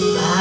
Bye.